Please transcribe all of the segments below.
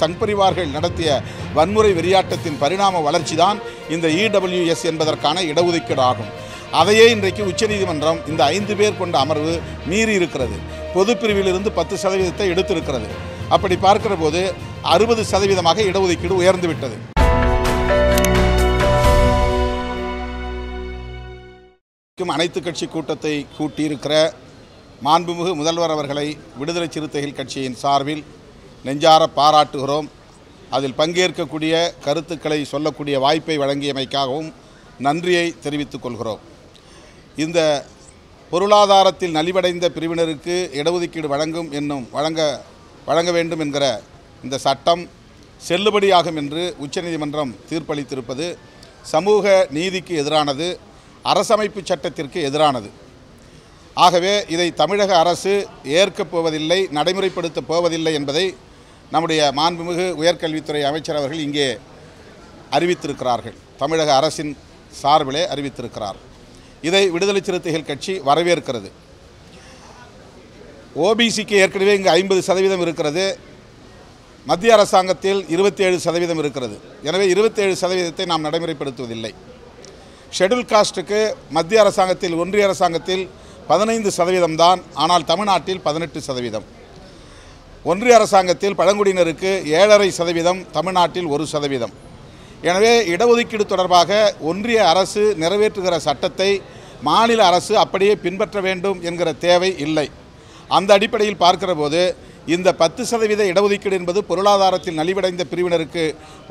சங்பரிவார்கள் நடத்திய வன்முறை வெறியாட்டத்தின் பரிணாம வளர்ச்சிதான் இந்த இடபிள்யூஎஸ் என்பதற்கான இடஒதுக்கீடு ஆகும். அதையே இன்றைக்கு உச்சநீதிமன்றம் இந்த ஐந்து பேர் கொண்ட அமர்வு மீறி இருக்கிறது. பொது பிரிவிலிருந்து பத்து சதவீதத்தை எடுத்திருக்கிறது. அப்படி பார்க்கிற போது அறுபது சதவீதமாக இடஒதுக்கீடு உயர்ந்துவிட்டது அனைத்து கட்சி கூட்டத்தை கூட்டியிருக்கிற மாண்புமிகு முதல்வர் அவர்களை விடுதலை சிறுத்தைகள் கட்சியின் சார்பில் நெஞ்சார பாராட்டுகிறோம். அதில் பங்கேற்கக்கூடிய கருத்துக்களை சொல்லக்கூடிய வாய்ப்பை வழங்கியமைக்காகவும் நன்றியை தெரிவித்துக் கொள்கிறோம். இந்த பொருளாதாரத்தில் நலிவடைந்த பிரிவினருக்கு இடஒதுக்கீடு வழங்கும் என்னும் வழங்க வழங்க வேண்டும் என்கிற இந்த சட்டம் செல்லுபடியாகும் என்று உச்சநீதிமன்றம் தீர்ப்பளித்திருப்பது சமூக நீதிக்கு எதிரானது அரசமைப்பு சட்டத்திற்கு எதிரானது. ஆகவே இதை தமிழக அரசு ஏற்கப் போவதில்லை நடைமுறைப்படுத்தப் போவதில்லை என்பதை நம்முடைய மாண்புமிகு உயர்கல்வித்துறை அமைச்சர் அவர்கள் இங்கே அறிவித்திருக்கிறார்கள். தமிழக அரசின் சார்பிலே அறிவித்திருக்கிறார். இதை விடுதலை சிறுத்தைகள் கட்சி வரவேற்கிறது. ஓபிசிக்கு ஏற்கனவே இங்கு ஐம்பது சதவீதம் இருக்கிறது. மத்திய அரசாங்கத்தில் இருபத்தி ஏழு சதவீதம் இருக்கிறது. எனவே இருபத்தேழு சதவீதத்தை நாம் நடைமுறைப்படுத்துவதில்லை. ஷெடியூல் காஸ்ட்டுக்கு மத்திய அரசாங்கத்தில் ஒன்றிய அரசாங்கத்தில் பதினைந்து சதவீதம் தான் ஆனால் தமிழ்நாட்டில் பதினெட்டு சதவீதம். ஒன்றிய அரசாங்கத்தில் பழங்குடியினருக்கு ஏழரை சதவீதம் தமிழ்நாட்டில் ஒரு சதவீதம். எனவே இடஒதுக்கீடு தொடர்பாக ஒன்றிய அரசு நிறைவேற்றுகிற சட்டத்தை மாநில அரசு அப்படியே பின்பற்ற வேண்டும் என்கிற தேவை இல்லை. அந்த அடிப்படையில் பார்க்கிற போது இந்த பத்து சதவீத இடஒதுக்கீடு என்பது பொருளாதாரத்தில் நலிவடைந்த பிரிவினருக்கு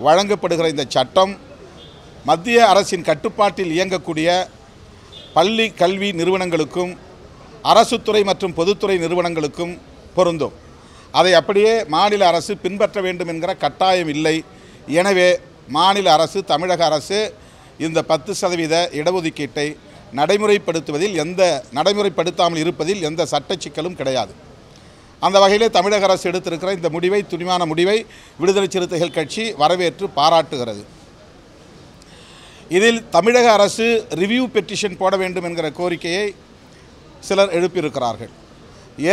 வழங்கப்படுகிற இந்த சட்டம் மத்திய அரசின் கட்டுப்பாட்டில் இயங்கக்கூடிய பள்ளி கல்வி நிறுவனங்களுக்கும் அரசுத்துறை மற்றும் பொதுத்துறை நிறுவனங்களுக்கும் பொருந்தும். அதை அப்படியே மாநில அரசு பின்பற்ற வேண்டும் என்கிற கட்டாயம் இல்லை. எனவே மாநில அரசு தமிழக அரசு இந்த பத்து சதவீத இடஒதுக்கீட்டை நடைமுறைப்படுத்துவதில் எந்த நடைமுறைப்படுத்தாமல் இருப்பதில் எந்த சட்ட சிக்கலும் கிடையாது. அந்த வகையிலே தமிழக அரசு எடுத்திருக்கிற இந்த முடிவை துணிவான முடிவை விடுதலை சிறுத்தைகள் கட்சி வரவேற்று பாராட்டுகிறது. இதில் தமிழக அரசு ரிவ்யூ பெட்டிஷன் போட வேண்டும் என்கிற கோரிக்கையை சிலர் எழுப்பியிருக்கிறார்கள்.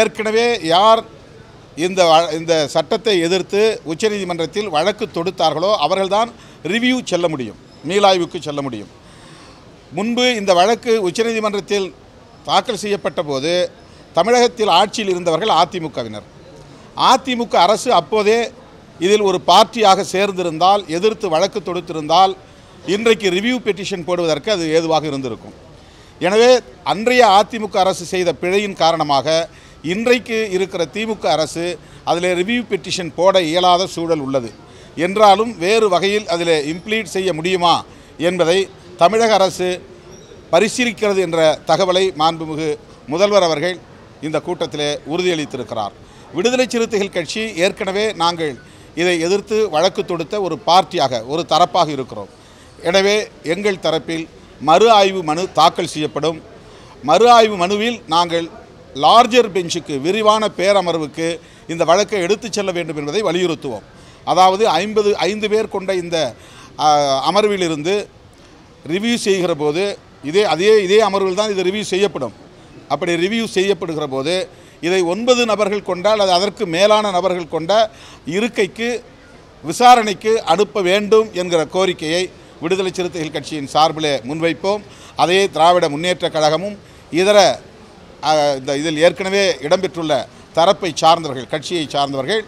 ஏற்கனவே யார் இந்த வ- இந்த சட்டத்தை எதிர்த்து உச்சநீதிமன்றத்தில் வழக்கு தொடுத்தார்களோ அவர்கள்தான் ரிவ்யூ செல்ல முடியும். மீளாய்வுக்கு செல்ல முடியும். முன்பு இந்த வழக்கு உச்சநீதிமன்றத்தில் தாக்கல் செய்யப்பட்ட போது தமிழகத்தில் ஆட்சியில் இருந்தவர்கள் அதிமுகவினர். அதிமுக அரசு அப்போதே இதில் ஒரு பார்ட்டியாக சேர்ந்திருந்தால் எதிர்த்து வழக்கு தொடுத்திருந்தால் இன்றைக்கு ரிவ்யூ பெட்டிஷன் போடுவதற்கு அது ஏதுவாக இருந்திருக்கும். எனவே அன்றைய அதிமுக அரசு செய்த பிழையின் காரணமாக இன்றைக்கு இருக்கிற திமுக அரசு அதில் ரிவ்யூ பெட்டிஷன் போட இயலாத சூழல் உள்ளது. என்றாலும் வேறு வகையில் அதில் இம்ப்ளீட் செய்ய முடியுமா என்பதை தமிழக அரசு பரிசீலிக்கிறது என்ற தகவலை மாண்புமிகு முதல்வர் அவர்கள் இந்த கூட்டத்திலே உறுதியளித்திருக்கிறார். விடுதலை சிறுத்தைகள் கட்சி ஏற்கனவே நாங்கள் இதை எதிர்த்து வழக்கு தொடுத்த ஒரு பார்ட்டியாக ஒரு தரப்பாக இருக்கிறோம். எனவே எங்கள் தரப்பில் மறு ஆய்வு மனு தாக்கல் செய்யப்படும். மறு ஆய்வு மனுவில் நாங்கள் லார்ஜர் பெஞ்சுக்கு விரிவான பேரமர்வுக்கு இந்த வழக்கை எடுத்துச் செல்ல வேண்டும் என்பதை வலியுறுத்துவோம். அதாவது ஐம்பது ஐந்து பேர் கொண்ட இந்த அமர்விலிருந்து ரிவ்யூ செய்கிற போது இதே அதே இதே அமர்வில் தான் இது ரிவ்யூ செய்யப்படும். அப்படி ரிவ்யூ செய்யப்படுகிற போது இதை ஒன்பது நபர்கள் கொண்ட அல்லது அதற்கு மேலான நபர்கள் கொண்ட இருக்கைக்கு விசாரணைக்கு அனுப்ப வேண்டும் என்கிற கோரிக்கையை விடுதலை சிறுத்தைகள் கட்சியின் சார்பிலே முன்வைப்போம். அதையே திராவிட முன்னேற்றக் கழகமும் இதர இந்த இதில் ஏற்கனவே இடம்பெற்றுள்ள தரப்பை சார்ந்தவர்கள் கட்சியை சார்ந்தவர்கள்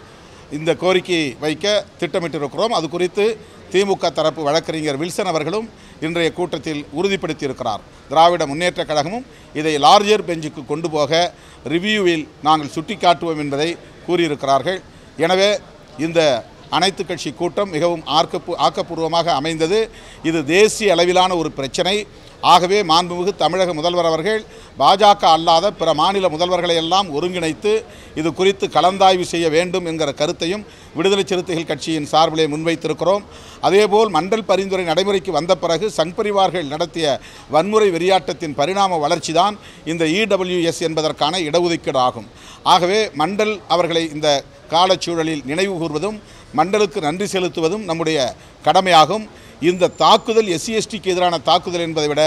இந்த கோரிக்கை வைக்க திட்டமிட்டிருக்கிறோம். அது குறித்து திமுக தரப்பு வழக்கறிஞர் வில்சன் அவர்களும் இன்றைய கூட்டத்தில் உறுதிப்படுத்தியிருக்கிறார். திராவிட முன்னேற்றக் கழகமும் இதை லார்ஜர் பெஞ்சுக்கு கொண்டு போக ரிவ்யூவில் நாங்கள் சுட்டிக்காட்டுவோம் என்பதை கூறியிருக்கிறார்கள். எனவே இந்த அனைத்து கட்சி கூட்டம் மிகவும் ஆர்க்கப்பூ ஆக்கப்பூர்வமாக அமைந்தது. இது தேசிய அளவிலான ஒரு பிரச்சனை. ஆகவே மாண்புமிகு தமிழக முதல்வர் அவர்கள் பாஜக அல்லாத பிற மாநில முதல்வர்களை எல்லாம் ஒருங்கிணைத்து இது குறித்து கலந்தாய்வு செய்ய வேண்டும் என்கிற கருத்தையும் விடுதலை சிறுத்தைகள் கட்சியின் சார்பிலே முன்வைத்திருக்கிறோம். அதேபோல் மண்டல் பரிந்துரை நடைமுறைக்கு வந்த பிறகு சங்பரிவார்கள் நடத்திய வன்முறை வெறியாட்டத்தின் பரிணாம வளர்ச்சிதான் இந்த இடபிள்யூஎஸ் என்பதற்கான இடஒதுக்கீடு ஆகும் ஆகவே மண்டல் அவர்களை இந்த காலச்சூழலில் நினைவு கூர்வதும் மண்டலுக்கு நன்றி செலுத்துவதும் நம்முடைய கடமையாகும். இந்த தாக்குதல் எஸ்சி எஸ்டிக்கு எதிரான தாக்குதல் என்பதை விட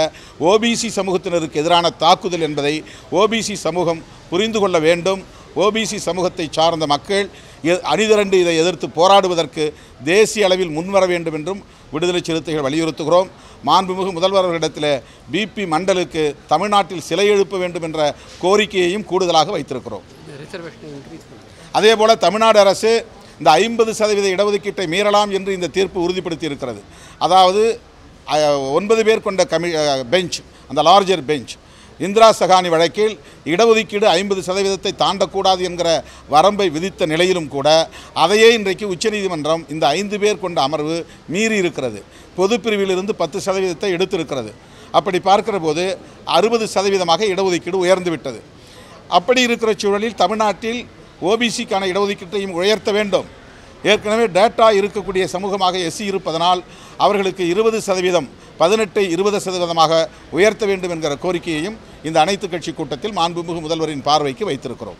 ஓபிசி சமூகத்தினருக்கு எதிரான தாக்குதல் என்பதை ஓபிசி சமூகம் புரிந்து கொள்ள வேண்டும். ஓபிசி சமூகத்தை சார்ந்த மக்கள் அணிதிரண்டு இதை எதிர்த்து போராடுவதற்கு தேசிய அளவில் முன்வர வேண்டும் என்றும் விடுதலை சிறுத்தைகள் வலியுறுத்துகிறோம். மாண்புமிகு முதல்வர் அவர்களிடத்தில் பிபி மண்டலுக்கு தமிழ்நாட்டில் சிலை எழுப்ப வேண்டும் என்ற கோரிக்கையையும் கூடுதலாக வைத்திருக்கிறோம். அதே போல் தமிழ்நாடு அரசு இந்த ஐம்பது சதவீத இடஒதுக்கீட்டை மீறலாம் என்று இந்த தீர்ப்பு உறுதிப்படுத்தி இருக்கிறது அதாவது ஒன்பது பேர் கொண்ட கமி பெஞ்ச் அந்த லார்ஜர் பெஞ்ச் இந்திரா சகானி வழக்கில் இடஒதுக்கீடு ஐம்பது சதவீதத்தை தாண்டக்கூடாது என்கிற வரம்பை விதித்த நிலையிலும் கூட அதையே இன்றைக்கு உச்சநீதிமன்றம் இந்த ஐந்து பேர் கொண்ட அமர்வு மீறி இருக்கிறது பொதுப்பிரிவிலிருந்து பத்து சதவீதத்தை எடுத்திருக்கிறது. அப்படி பார்க்கிற போது அறுபது சதவீதமாக இடஒதுக்கீடு உயர்ந்துவிட்டது அப்படி இருக்கிற சூழலில் தமிழ்நாட்டில் ஓபிசிக்கான இடஒதுக்கீட்டையும் உயர்த்த வேண்டும். ஏற்கனவே டேட்டா இருக்கக்கூடிய சமூகமாக எஸ்சி இருப்பதனால் அவர்களுக்கு இருபது சதவீதம் பதினெட்டை இருபது சதவீதமாக உயர்த்த வேண்டும் என்கிற கோரிக்கையையும் இந்த அனைத்து கட்சி கூட்டத்தில் மாண்புமிகு முதல்வரின் பார்வைக்கு வைத்திருக்கிறோம்.